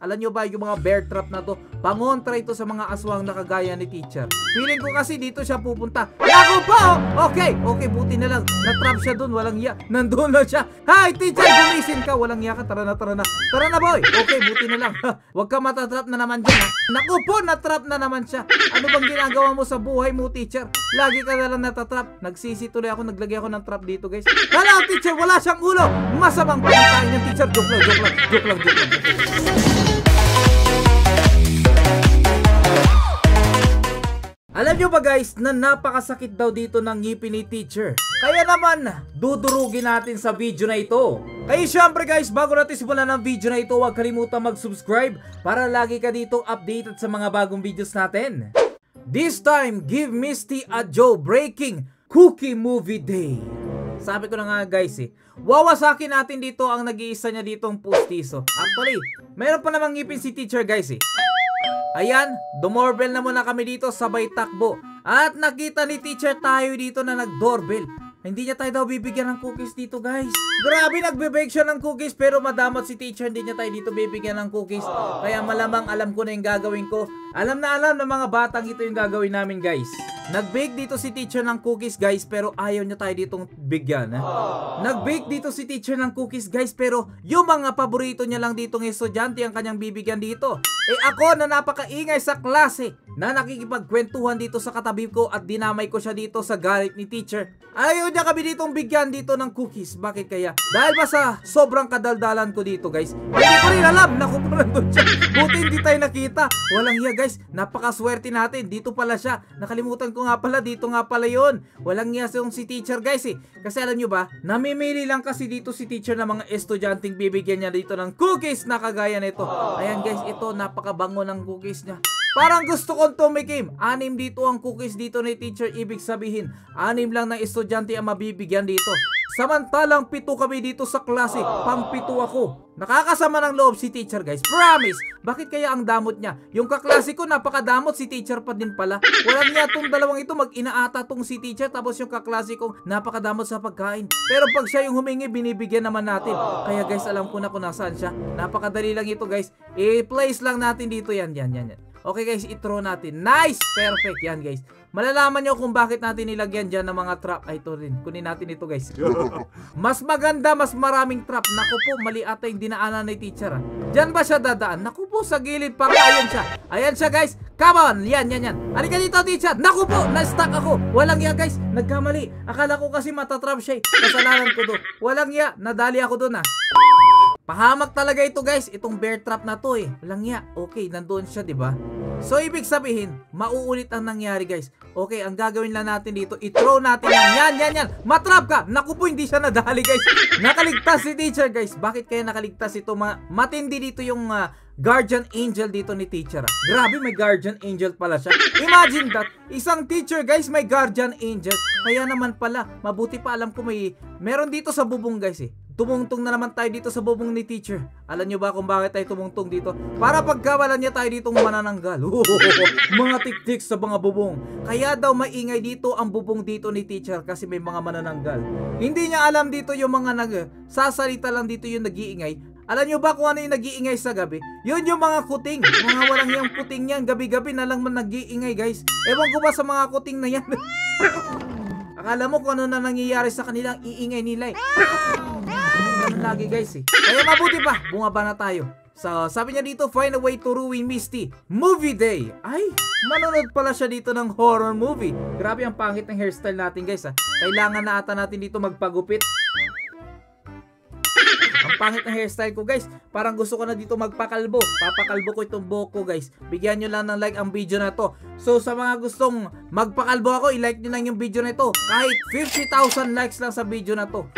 Alam nyo ba yung mga bear trap na to, pangontra ito sa mga aswang na kagaya ni teacher. Feeling ko kasi dito siya pupunta. Naku po! Okay, okay, buti na lang. Na-trap siya dun, walang iya. Nandun na siya. Hi, teacher, gumisin ka. Walang iya ka, tara na, tara na. Tara na, boy. Okay, buti na lang. Huwag ka matatrap na naman dyan, ha. Naku po, na-trap na naman siya. Ano bang ginagawa mo sa buhay mo, teacher? Lagi ka na lang natatrap. Nagsisi tuloy ako, naglagay ako ng trap dito, guys. Hala, teacher, wala siyang ulo. Masamang pagkain ng teacher. Joke lang, joke lang, joke lang, joke lang. Alam nyo ba guys na napakasakit daw dito ng ngipin ni teacher? Kaya naman, dudurugin natin sa video na ito. Kaya syempre guys, bago natin simulan ng video na ito, huwag kalimutan mag-subscribe para lagi ka dito updated sa mga bagong videos natin. This time, give Misty a Joe breaking Cookie Movie Day. Sabi ko na nga guys eh, wawasakin natin dito ang nag-iisa niya ditong pustiso. Actually, meron pa namang ngipin si teacher guys eh. Ayan, dumorbell na muna kami dito sabay takbo. At nakita ni teacher tayo dito na nag-doorbell. Hindi niya tayo daw bibigyan ng cookies dito guys. Grabe nagbe-bake siya ng cookies pero madamot si teacher hindi niya tayo dito bibigyan ng cookies. Kaya malamang alam ko na yung gagawin ko. Alam na alam ng mga batang ito yung gagawin namin guys. Nag-bake dito si teacher ng cookies guys pero ayaw niya tayo ditong bigyan. Ha? Nag-bake dito si teacher ng cookies guys pero yung mga paborito niya lang ditong estudyante ang kanyang bibigyan dito. Eh ako na napakaingay sa klase na nakikipagkwentuhan dito sa katabi ko at dinamay ko siya dito sa galit ni teacher. Ayaw niya kami ditong bigyan dito ng cookies. Bakit kaya? Dahil ba sa sobrang kadaldalan ko dito guys? Hindi ko rin alam na kung siya. Buti hindi tayo nakita. Walang iya guys. Napakaswerte natin. Dito pala siya. Nakalimutan ko nga pala. Dito nga pala yon. Walang iya yung si teacher guys eh. Kasi alam nyo ba? Namimili lang kasi dito si teacher ng mga estudyanteng bibigyan niya dito ng cookies na kagaya nito. Ayan guys. Ito napakabango ng cookies niya. Parang gusto kong tumikim. Anim dito ang cookies dito ni teacher. Ibig sabihin, anim lang ng estudyante ang mabibigyan dito. Samantalang pito kami dito sa klase. Pangpito ako. Nakakasama ng loob si teacher guys. Promise. Bakit kaya ang damot niya? Yung kaklase ko napakadamot si teacher pa din pala. Walang niya tong dalawang ito mag-inaata tong si teacher tapos yung kaklase ko napakadamot sa pagkain. Pero pag siya yung humingi binibigyan naman natin. Kaya guys alam ko na kung nasaan siya. Napakadali lang ito guys. I-place lang natin dito yan yan yan yan. Okay guys, i-throw natin. Nice! Perfect yan guys. Malalaman nyo kung bakit natin nilagyan dyan ng mga trap. Ay, ito rin. Kunin natin ito guys. mas maganda, mas maraming trap. Naku po, mali ata yung dinaanan ni teacher. Ah. Dyan ba siya dadaan? Naku po, sa gilid pa. Ayan siya. Ayan siya guys. Come on. Yan, yan, yan. Halika dito teacher. Naku po, na-stuck ako. Walang ya guys. Nagkamali. Akala ko kasi matatrap siya. eh. Kasalanan ko doon. Walang ya. Nadali ako doon ah. Pahamak talaga ito guys, itong bear trap na to eh. Walang ya. Okay, nandoon siya, 'di ba? So ibig sabihin, mauulit ang nangyari guys. Okay, ang gagawin lang natin dito, i-throw natin yan. Yan, yan, yan. Matrap ka. Naku po, hindi siya nadali guys. Nakaligtas si teacher guys. Bakit kaya nakaligtas ito? Ma matindi dito yung ah, guardian angel dito ni teacher. ah. Grabe, may guardian angel pala siya. Imagine that. Isang teacher guys, may guardian angel. Kaya naman pala, mabuti pa alam ko may meron dito sa bubong guys eh. Tumungtong na naman tayo dito sa bubong ni teacher. Alam nyo ba kung bakit tayo tumungtong dito? Para pagkawalan niya tayo ditong manananggal. mga tik-tik sa mga bubong. Kaya daw maingay dito ang bubong dito ni teacher kasi may mga manananggal. Hindi niya alam dito yung mga nag sasalita lang dito yung nagiingay. Alam nyo ba kung ano yung nagiingay sa gabi? Yun yung mga kuting. Mga walang yung kuting yan. Gabi-gabi na lang man nagiingay guys. Ewan ko ba sa mga kuting na yan? Akala mo kung ano na nangyayari sa kanilang iingay nila eh. Ganun lagi guys eh. Kaya mabuti pa, bumaba na tayo. So, sabi niya dito, find a way to ruin Misty. Movie day. Ay, manonood pala siya dito ng horror movie. Grabe ang pangit ng hairstyle natin guys ha. Kailangan na ata natin dito magpagupit. Ang pangit ng hairstyle ko guys. Parang gusto ko na dito magpakalbo. Papakalbo ko itong buhok ko guys. Bigyan nyo lang ng like ang video na to. So sa mga gustong magpakalbo ako, i-like nyo lang yung video na to. Kahit 50,000 likes lang sa video na to.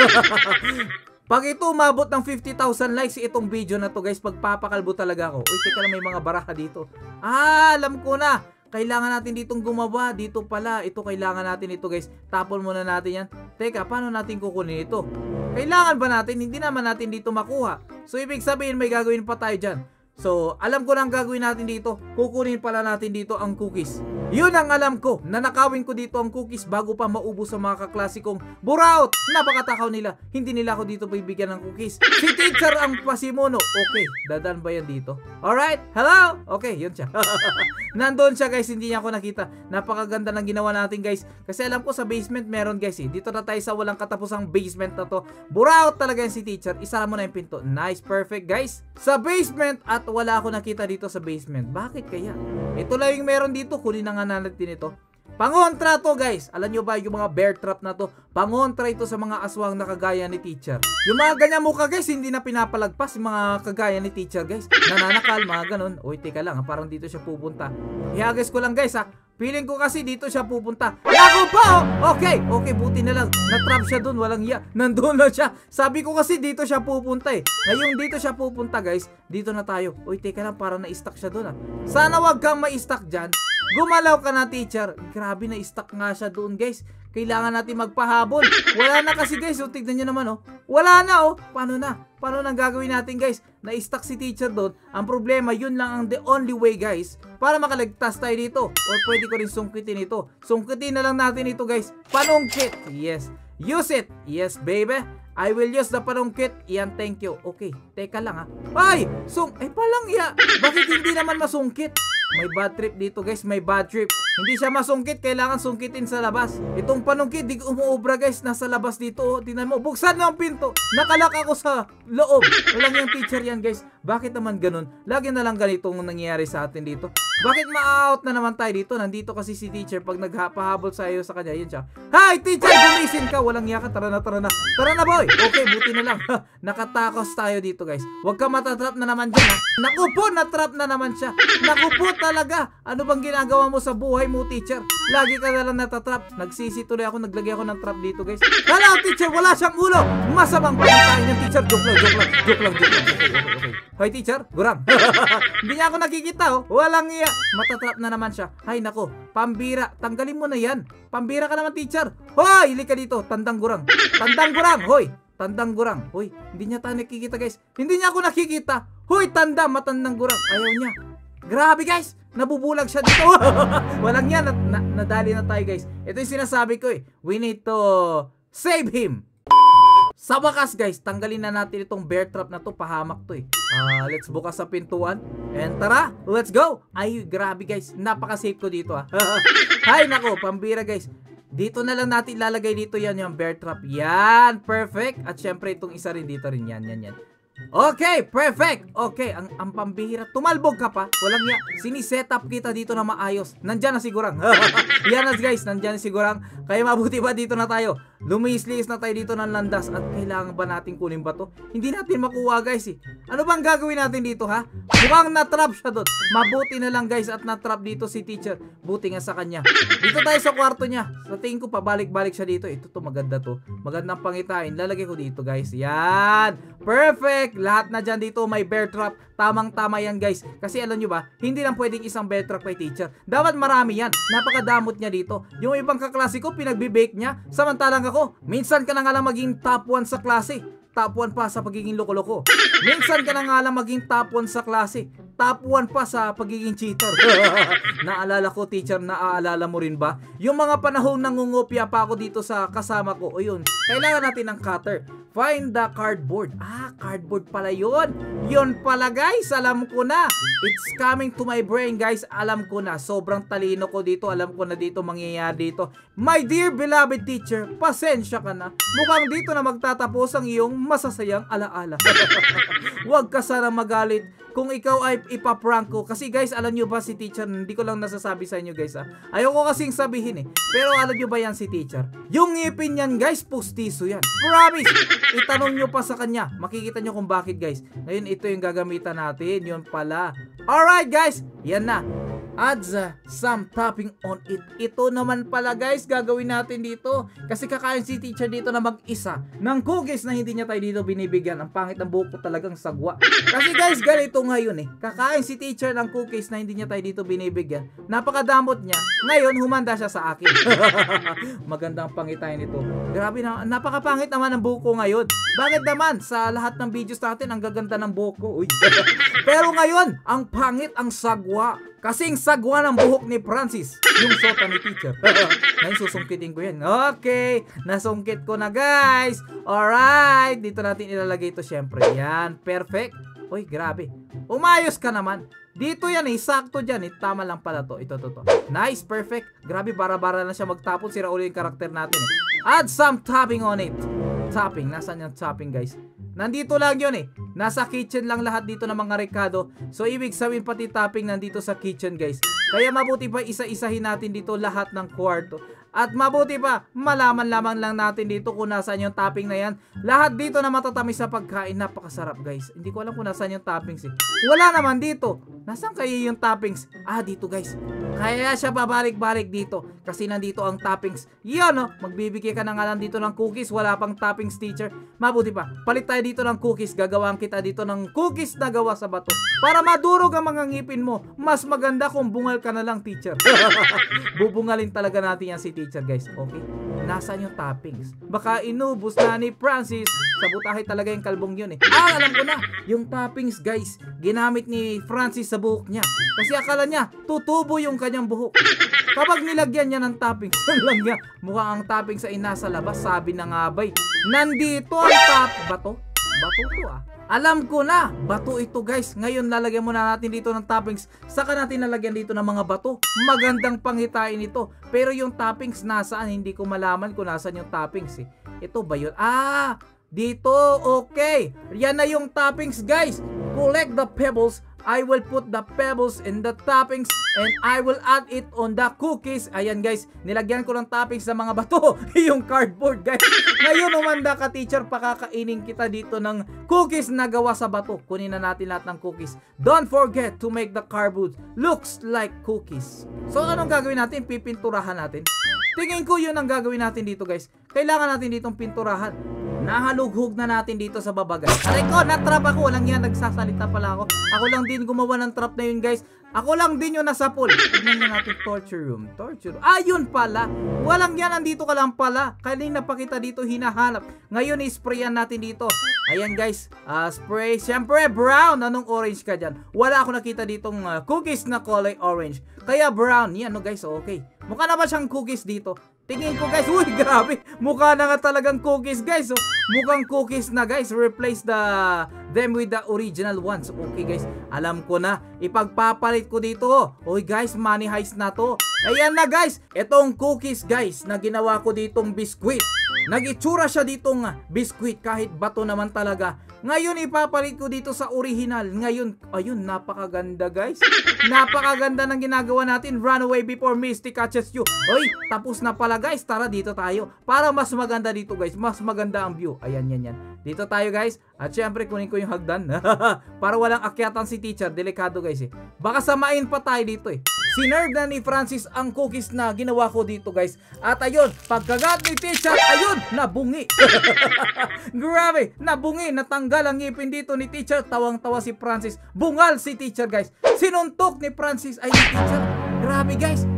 Pag ito umabot ng 50,000 likes itong video na to guys, pagpapakalbo talaga ako. Uy, teka lang may mga baraha dito. Ah, alam ko na. Kailangan natin ditong gumawa. Dito pala. Ito kailangan natin ito guys. Tapon muna natin yan. Teka, paano natin kukunin ito? Kailangan ba natin? Hindi naman natin dito makuha. So, ibig sabihin may gagawin pa tayo dyan. So, alam ko na ang gagawin natin dito. Kukunin pala natin dito ang cookies. Yun ang alam ko. Nanakawin ko dito ang cookies bago pa maubos sa mga kaklasikong buraot. Napakatakaw nila. Hindi nila ako dito bibigyan ng cookies. Si teacher ang pasimono. Okay, dadan ba yan dito? Alright, hello? Okay, yun siya. Nandun siya guys, hindi niya ako nakita. Napakaganda ng ginawa natin guys. Kasi alam ko sa basement meron guys eh. Dito na tayo sa walang katapusang basement na to. Buraot talaga yan si teacher. Isara mo na yung pinto. Nice, perfect guys. Sa basement at wala ako nakita dito sa basement. Bakit kaya? Ito lang yung meron dito. Kunin na nga natin ito. Pangontra to guys. Alam nyo ba yung mga bear trap na to? Pangontra ito sa mga aswang na kagaya ni teacher. Yung mga ganyan mukha guys, hindi na pinapalagpas yung mga kagaya ni teacher guys. Nananakal, mga ganun. Uy, teka lang, ha? parang dito siya pupunta. Ihagis ko lang guys ha. Feeling ko kasi dito siya pupunta. Naku po! Okay, okay, buti na lang. Na-trap siya dun, walang iya. Nandun na siya. Sabi ko kasi dito siya pupunta eh. Ngayong dito siya pupunta guys, dito na tayo. Uy, teka lang, parang na-stuck siya dun ah. Sana wag kang ma-stuck dyan. Gumalaw ka na teacher. Grabe na stuck nga siya doon guys. Kailangan natin magpahabol. Wala na kasi guys. So tignan nyo naman oh. Wala na oh. Paano na? Paano nang gagawin natin guys? Na-stuck si teacher doon. Ang problema yun lang ang the only way guys. Para makaligtas tayo dito. Or pwede ko rin sungkitin ito. Sungkitin na lang natin ito guys. Panungkit. Yes. Use it. Yes baby. I will use the panungkit. Iyan, thank you. Okay, teka lang ha. Ay! Sung... Ay, palang ya. Bakit hindi naman masungkit? May bad trip dito guys, may bad trip. Hindi siya masungkit, kailangan sungkitin sa labas. Itong panungkit, di umuobra guys, nasa labas dito. Oh. Tingnan mo, buksan mo ang pinto. Nakalak ako sa loob. Walang yung teacher yan guys. Bakit naman ganun? Lagi na lang ganitong nangyayari sa atin dito. Bakit ma-out na naman tayo dito? Nandito kasi si teacher pag nagpahabol sa iyo sa kanya, yun siya. Hi teacher, gumisin ka. Walang yaka, tara na, tara na. Tara na boy. Okay, buti na lang. Nakatakos tayo dito guys. Huwag ka matatrap na naman dyan ha. Naku po, natrap na naman siya. Naku po talaga. Ano bang ginagawa mo sa buhay mo teacher? Lagi ka na lang natatrap. Nagsisi tuloy ako, naglagay ako ng trap dito guys. Hala teacher, wala siyang ulo. Masamang pagkain ng teacher. Joke lang, joke lang, joke lang, joke lang. Okay, okay, okay. Hoy teacher, gurang. Hindi niya ako nakikita oh. Walang iya. Matatrap na naman siya. Hay nako, pambira. Tanggalin mo na yan. Pambira ka naman teacher. Hoy, ili ka dito. Tandang gurang. Tandang gurang. Hoy, tandang gurang. Hoy, hindi niya tayo nakikita guys. Hindi niya ako nakikita. Hoy, tanda, matandang gurang. Ayaw niya. Grabe guys, nabubulag siya dito. Walang yan, na, na, nadali na tayo guys. Ito yung sinasabi ko eh. We need to save him. Sa wakas guys, tanggalin na natin itong bear trap na to, pahamak to eh. Ah, let's bukas sa pintuan. And tara, let's go! Ay, grabe guys, napaka-safe ko dito ah. Hay nako, pambira guys. Dito na lang natin ilalagay dito yan yung bear trap. Yan, perfect. At syempre itong isa rin dito rin yan, yan, yan. Okay, perfect. Okay, ang, ang pambihira. Tumalbog ka pa. Walang ya. Siniset up kita dito na maayos. Nandyan na sigurang. Yan na guys, nandyan na sigurang. Kaya mabuti ba dito na tayo? Lumis-lis na tayo dito ng landas at kailangan ba natin kunin ba to? Hindi natin makuha guys eh. Ano bang gagawin natin dito ha? Mukhang na-trap siya doon. Mabuti na lang guys at na-trap dito si teacher. Buti nga sa kanya. Dito tayo sa kwarto niya. Sa tingin ko pabalik-balik siya dito. Ito to maganda to. Magandang pangitain. Lalagay ko dito guys. Yan. Perfect. Lahat na dyan dito may bear trap. Tamang-tama yan guys. Kasi alam nyo ba, hindi lang pwedeng isang bear trap kay teacher. Dapat marami yan. Napakadamot niya dito. Yung ibang kaklase ko, pinagbibake niya. Samantalang ako, minsan ka na nga lang maging top 1 sa klase. Top 1 pa sa pagiging loko-loko. Minsan ka na nga lang maging top 1 sa klase. Top 1 pa sa pagiging cheater. Naalala ko, teacher, naaalala mo rin ba? Yung mga panahong nangungopia pa ako dito sa kasama ko. O yun, kailangan natin ng cutter. Find the cardboard. Ah, cardboard pala yun. Yun pala guys, alam ko na. It's coming to my brain guys. Alam ko na. Sobrang talino ko dito. Alam ko na dito mangyayari dito. My dear beloved teacher, pasensya ka na. Mukhang dito na magtatapos ang iyong masasayang alaala. Huwag ka sana magalit kung ikaw ay ipaprank ko. Kasi guys, alam nyo ba si teacher, hindi ko lang nasasabi sa inyo guys ha. Ayoko kasing sabihin eh. Pero alam nyo ba yan si teacher? Yung ngipin yan guys, pustiso yan. Promise! Itanong nyo pa sa kanya. Makikita nyo kung bakit guys. Ngayon ito yung gagamitan natin. Yun pala. Alright guys, yan na. Adds uh, some topping on it. Ito naman pala guys, gagawin natin dito. Kasi kakain si teacher dito na mag-isa ng cookies na hindi niya tayo dito binibigyan. Ang pangit ng buhok ko talagang sagwa. Kasi guys, ganito ngayon eh. Kakain si teacher ng cookies na hindi niya tayo dito binibigyan. Napakadamot niya. Ngayon, humanda siya sa akin. Magandang pangitay nito. Grabe na, napakapangit naman ng buhok ko ngayon. Bakit naman? Sa lahat ng videos natin, ang gaganda ng buhok ko. Uy. Pero ngayon, ang pangit, ang sagwa. Kasing sagwa ng buhok ni Francis. Yung sota ni teacher. Ngayon susungkitin ko yan. Okay. Nasungkit ko na guys. Alright. Dito natin ilalagay ito syempre. Yan. Perfect. Uy, grabe. Umayos ka naman. Dito yan eh. Sakto dyan eh. Tama lang pala to. Ito, to, to. Nice. Perfect. Grabe, bara-bara na siya magtapon. Sira ulit yung karakter natin eh. Add some topping on it. Topping. Nasaan yung topping guys? Nandito lang yun eh. Nasa kitchen lang lahat dito ng mga Ricardo. So, ibig sabihin pati topping nandito sa kitchen guys. Kaya mabuti pa isa-isahin natin dito lahat ng kwarto. At mabuti pa, malaman lamang lang natin dito kung nasaan yung topping na yan. Lahat dito na matatamis sa pagkain, napakasarap guys. Hindi ko alam kung nasaan yung toppings eh. Wala naman dito. Nasaan kaya yung toppings? Ah, dito guys. Kaya siya babalik-balik dito. Kasi nandito ang toppings. Yan no, magbibigay ka na nga lang dito ng cookies. Wala pang toppings teacher. Mabuti pa, palit tayo dito ng cookies. Gagawin kita dito ng cookies na gawa sa bato. Para madurog ang mga ngipin mo. Mas maganda kung bungal ka na lang teacher. Bubungalin talaga natin yan si teacher guys. Okay? Nasaan yung toppings? Baka inubos na ni Francis. Sabutahe talaga yung kalbong yun eh. Ah, alam ko na. Yung toppings guys, ginamit ni Francis sa buhok niya. Kasi akala niya, tutubo yung kanyang buhok. Kapag nilagyan niya ng toppings, lang niya, mukha ang toppings ay nasa labas. Sabi na nga ba'y, nandito ang top. Bato? Bato to ah. Alam ko na, bato ito guys. Ngayon lalagyan muna natin dito ng toppings. Saka natin lalagyan dito ng mga bato. Magandang panghitain ito. Pero yung toppings nasaan? Hindi ko malaman kung nasaan yung toppings eh. Ito ba yun? Ah! Dito, okay. Yan na yung toppings guys. Collect the pebbles I will put the pebbles in the toppings and I will add it on the cookies. Ayan guys, nilagyan ko ng toppings sa mga bato. yung cardboard guys. Ngayon umanda ka teacher, pakakainin kita dito ng cookies na gawa sa bato. Kunin na natin lahat ng cookies. Don't forget to make the cardboard looks like cookies. So anong gagawin natin? Pipinturahan natin. Tingin ko yun ang gagawin natin dito guys. Kailangan natin ditong pinturahan. Nahalughog na natin dito sa babagay. Aray ko, na-trap ako. Walang yan, nagsasalita pala ako. Ako lang din gumawa ng trap na yun, guys. Ako lang din yung nasa pool. Tignan nyo natin torture room. Torture room. Ayun pala. Walang yan, nandito ka lang pala. Kanina pa kita dito hinahanap. Ngayon, isprayan natin dito. Ayan guys, uh, spray. Siyempre, brown. Anong orange ka dyan? Wala ako nakita ditong uh, cookies na kulay orange. Kaya brown. Yan no guys, okay. Mukha na ba siyang cookies dito? Tingin ko guys, uy grabe, mukha na nga talagang cookies guys. So, mukhang cookies na guys, replace the them with the original ones. Okay guys, alam ko na, ipagpapalit ko dito. Uy guys, money heist na to. Ayan na guys, itong cookies guys na ginawa ko ditong biskuit. Nagitsura siya ditong biskuit kahit bato naman talaga. Ngayon ipapalit ko dito sa original. Ngayon, ayun, napakaganda guys. Napakaganda ng ginagawa natin. Run away before Misty catches you. Oy, tapos na pala guys. Tara dito tayo. Para mas maganda dito guys. Mas maganda ang view. Ayan, yan, yan. Dito tayo guys. At syempre kunin ko yung hagdan. Para walang akyatan si teacher. Delikado guys eh. Baka samain pa tayo dito eh. Sinerve na ni Francis ang cookies na ginawa ko dito guys. At ayun, pagkagat ni teacher, ayun, nabungi. Grabe, nabungi, natanggal ang ngipin dito ni teacher. Tawang-tawa si Francis. Bungal si teacher guys. Sinuntok ni Francis ay ni teacher. Grabe guys,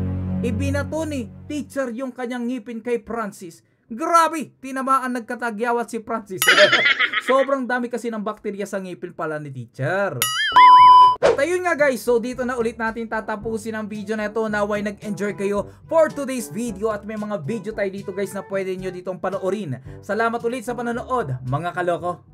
ibinato ni teacher yung kanyang ngipin kay Francis. Grabe, tinamaan nagkatagyawat si Francis. Sobrang dami kasi ng bakterya sa ngipin pala ni teacher. At ayun nga guys, so dito na ulit natin tatapusin ang video na ito. Naway nag-enjoy kayo for today's video at may mga video tayo dito guys na pwede nyo ditong panoorin. Salamat ulit sa panonood mga kaloko.